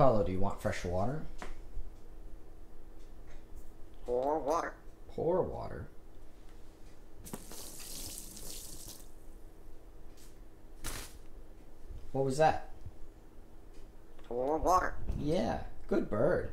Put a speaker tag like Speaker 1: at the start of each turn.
Speaker 1: Apollo, do you want fresh water?
Speaker 2: Pour water.
Speaker 1: Pour water. What was that?
Speaker 2: Pour water.
Speaker 1: Yeah, good bird.